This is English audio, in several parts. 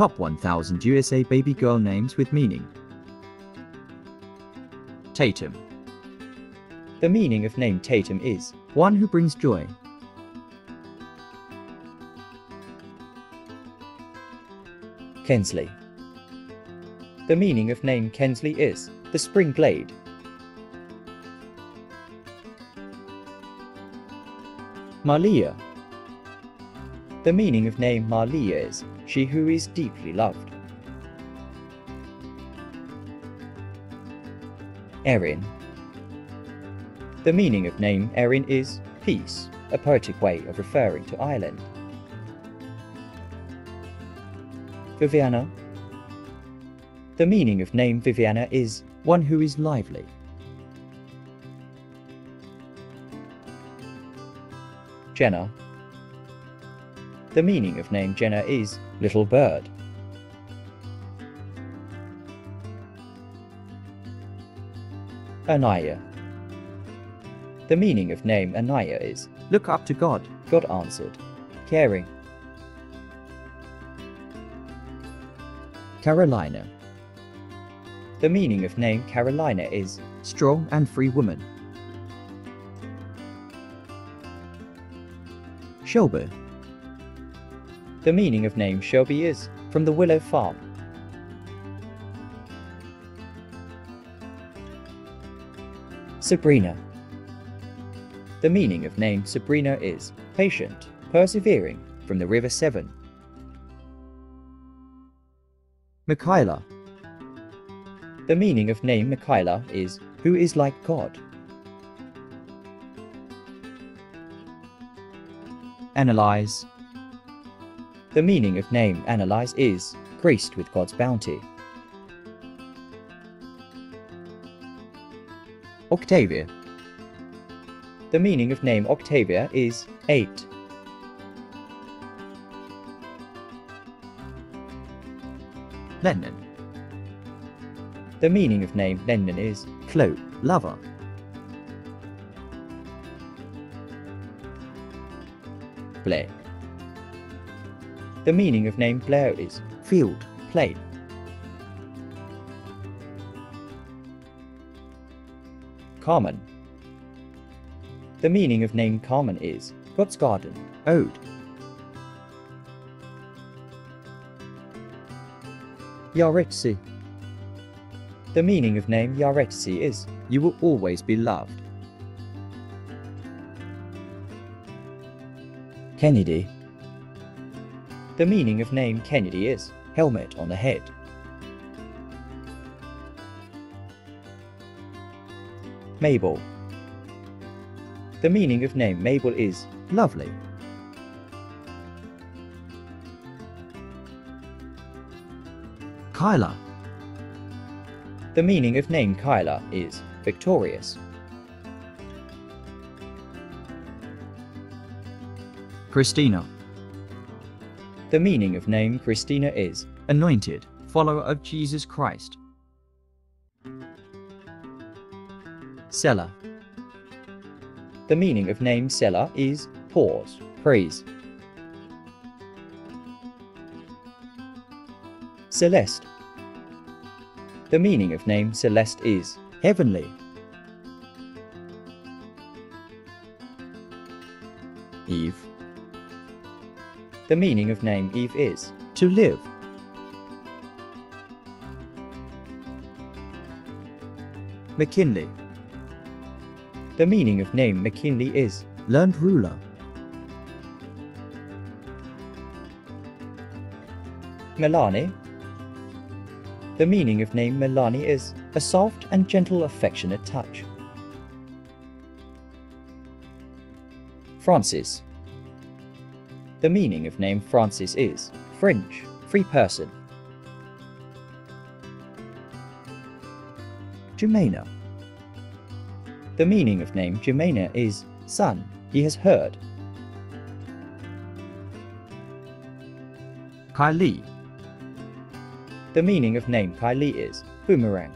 Top 1000 USA baby girl names with meaning. Tatum. The meaning of name Tatum is One who brings joy. Kensley. The meaning of name Kensley is the spring glade. Malia. The meaning of name Malia is she who is deeply loved. Erin. The meaning of name Erin is peace, a poetic way of referring to Ireland. Viviana. The meaning of name Viviana is One who is lively. Jenna. The meaning of name Jenna is little bird. Anaya. The meaning of name Anaya is Look up to God. God answered, caring. Carolina. The meaning of name Carolina is Strong and free woman. Shelby. The meaning of name Shelby is from the Willow Farm. Sabrina. The meaning of name Sabrina is patient, persevering from the River Severn. Michaela. The meaning of name Michaela is who is like God. Annalise. The meaning of name Annalise is graced with God's bounty. Octavia. The meaning of name Octavia is eight. Lennon. The meaning of name Lennon is Cloak. Lover. Blair. The meaning of name Blair is Field. plain. Carmen. The meaning of name Carmen is God's garden. Ode. Yaretzi. The meaning of name Yaretzi is You will always be loved. Kennedy. The meaning of name Kennedy is helmet on the head. Mabel. The meaning of name Mabel is Lovely. Kyla. the meaning of name Kyla is victorious. Christina. The meaning of name Christina is Anointed. Follower of Jesus Christ. Selah. The meaning of name Selah is pause, praise. Celeste. The meaning of name Celeste is Heavenly. Eve. The meaning of name Eve is To live. McKinley. the meaning of name McKinley is Learned ruler. Melanie. The meaning of name Melanie is a soft and gentle affectionate touch. Francis. The meaning of name Francis is French, free person. Jimena. The meaning of name Jimena is son, he has heard. Kylie. The meaning of name Kylie is boomerang.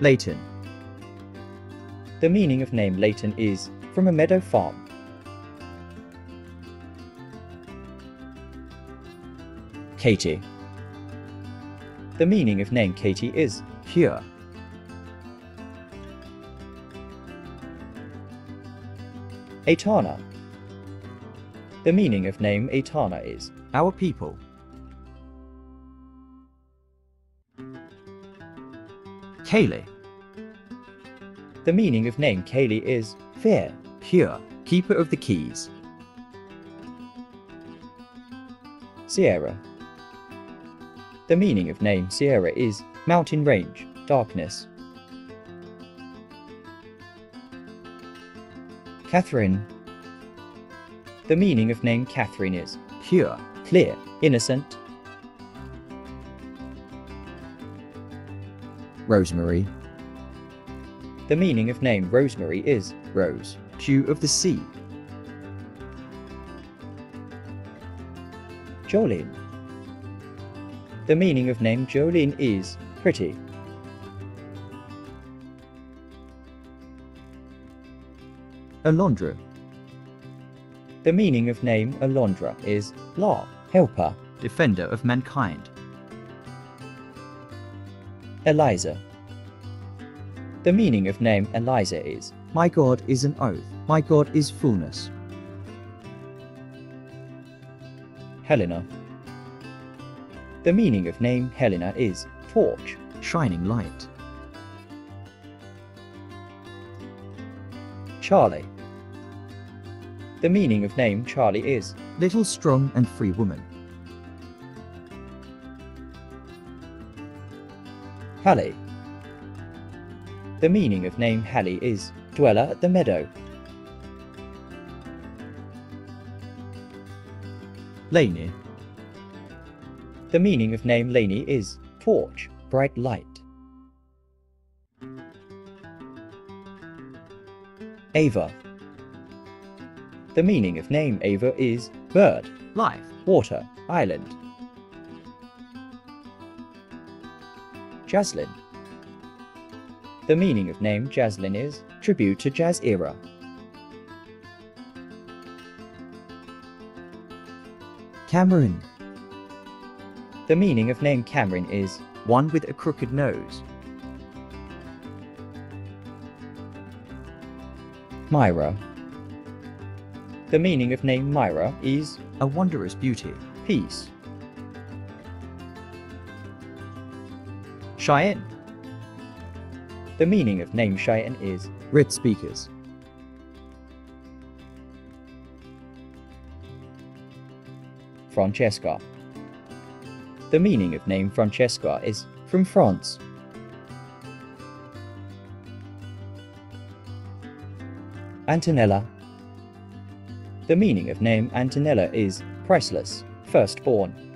Leighton. The meaning of name Leighton is from a meadow farm. Katie. The meaning of name Katie is here. Etana. The meaning of name Etana is our people. Kaylee. The meaning of name Kaylee is fair. Pure. Keeper of the keys. Sierra. The meaning of name Sierra is mountain range, darkness. Catherine. The meaning of name Catherine is Pure. clear, innocent. Rosemary. The meaning of name Rosemary is rose. Dew of the sea. Jolene. The meaning of name Jolene is pretty. Alondra. The meaning of name Alondra is law, helper. Defender of mankind. Eliza. The meaning of name Eliza is My God is an oath. My God is fullness. Helena. The meaning of name Helena is torch. Shining light. Charlie. The meaning of name Charlie is Little strong and free woman. Hallie. The meaning of name Hallie is dweller at the meadow. Laney. The meaning of name Laney is torch, bright light. Ava. The meaning of name Ava is bird, Life. water, island. Jazlyn. The meaning of name Jazlyn is tribute to jazz era. Cameron. The meaning of name Cameron is One with a crooked nose. Myra. The meaning of name Myra is A wondrous beauty. peace. Cheyenne. The meaning of name Cheyenne is Red speakers. Francesca. The meaning of name Francesca is from France. Antonella. The meaning of name Antonella is priceless, firstborn.